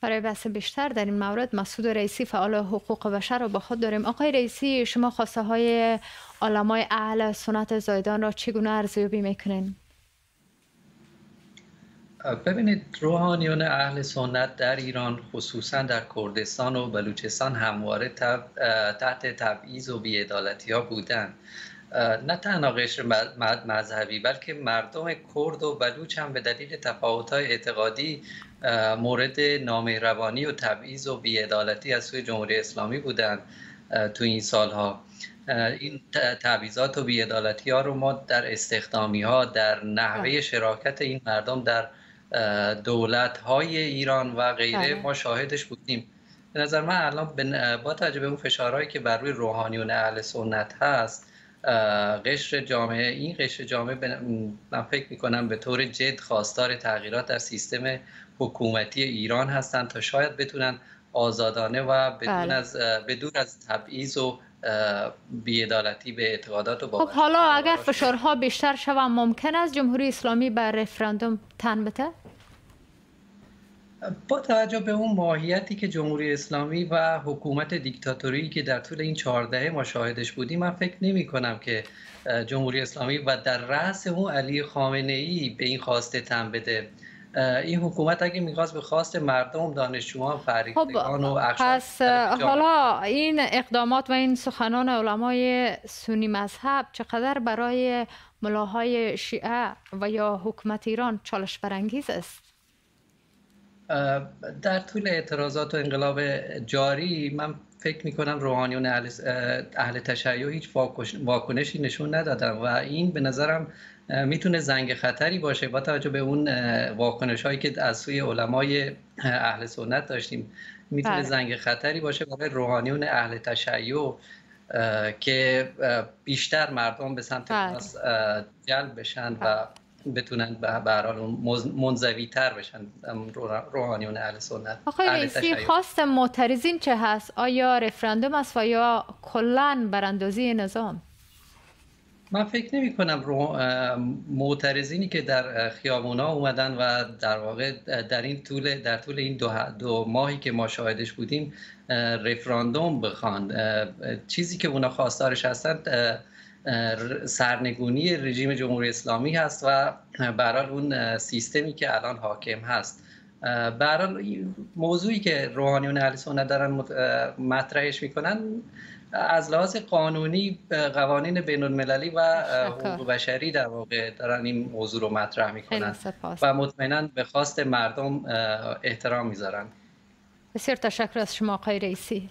برای بحث بیشتر در این مورد مسعود رئیسی فعال حقوق بشر رو با خود داریم آقای رئیسی شما خواسته های علمای اهل سنت زایدان را چگونه ارزیابی می‌کنین؟ ببینید روحانیون اهل سنت در ایران خصوصا در کردستان و بلوچستان همواره تحت تبعیض و بیعدالتی ها بودند نه تنها قشر مذهبی بلکه مردم کرد و بلوچ هم به دلیل تفاوت‌های اعتقادی مورد نامهربانی و تبعیض و بیعدالتی از سوی جمهوری اسلامی بودند تو این سالها این تبعیضات و بیعدالتی ها رو ما در استخدامی ها در نحوه بله. شراکت این مردم در دولت های ایران و غیره بله. ما شاهدش بودیم به نظر من الان با توجه به اون فشارهایی که بر روی روحانیون اهل سنت هست قشر جامعه این قشر جامعه من فکر می‌کنم به طور جد خواستار تغییرات در سیستم حکومتی ایران هستند تا شاید بتونن آزادانه و بدون بله. از بدون از تبعیض و بیعدالتی به اعتقادات و خب حالا اگر فشارها بیشتر شوه ممکن است جمهوری اسلامی بر رفراندوم تن بته با توجه به اون ماهیتی که جمهوری اسلامی و حکومت دیکتاتوری که در طول این چهارده ما شاهدش بودیم من فکر نمی کنم که جمهوری اسلامی و در رأس اون علی خامنه ای به این خواسته تن بده. این حکومت اگه می‌خواست به خواست مردم دانشجویان فریختگان خب و پس حالا این اقدامات و این سخنان علمای سنی مذهب چقدر برای ملاهای شیعه و یا حکومت ایران چالش برانگیز است؟ در طول اعتراضات و انقلاب جاری من فکر می کنم روحانیون اهل, اهل تشیع هیچ واکنشی نشون ندادن و این به نظرم می‌تونه زنگ خطری باشه با توجه به اون واکنش هایی که از سوی علمای اهل سنت داشتیم می‌تونه بله. زنگ خطری باشه برای روحانیون اهل تشیع که بیشتر مردم به سمت بله. جلب بشن و بتونن به هر منزوی تر بشن. روحانیون اهل سنت. آقای رئیسی خواست معترضین چه هست؟ آیا رفراندوم است و یا کلا براندازی نظام؟ من فکر نمی کنم رو معترضینی که در خیابونا اومدن و در واقع در این طول در طول این دو, دو ماهی که ما شاهدش بودیم رفراندوم بخوان چیزی که اونا خواستارش هستند سرنگونی رژیم جمهوری اسلامی هست و برای اون سیستمی که الان حاکم هست. برای موضوعی که روحانیون اهل سنت دارن مطرحش می‌کنن از لحاظ قانونی قوانین بین المللی و حقوق بشری در واقع دارن این موضوع رو مطرح می‌کنن و مطمئنا به خواست مردم احترام می‌ذارن. بسیار تشکر از شما آقای رئیسی.